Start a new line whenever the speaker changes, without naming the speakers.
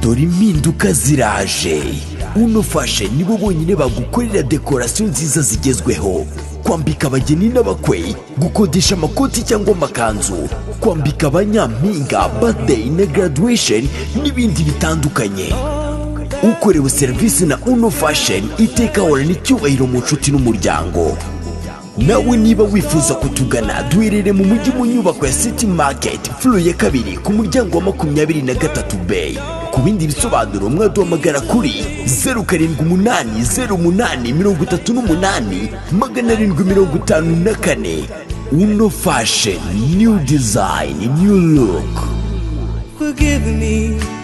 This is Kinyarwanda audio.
dore impinduka ziraje. Uno fashion nibo bonyine bagukorera dekorasiyo nziza zigezweho. Kwambika abageni n'abakwe gukodesha amakoti cyangwa amakanzu kwambika abanyampinga birthday na graduation n'ibindi bitandukanye. Ukorewe serivisi na uno fashion iteka ahorana icyubahiro mu nshuti n'umuryango. Nawe niba wifuza kutugana duherere mu mujyi mu nyubako ya city market furo ya kabiri ku muryango wa makumyabiri na gatatu bay ku bindi bisobanuro mwaduhamagara kuri zeru karindwi umunani zeru umunani mirongo itatu n'umunani magana arindwi mirongo itanu na kane. Uno design new look.
Forgive me.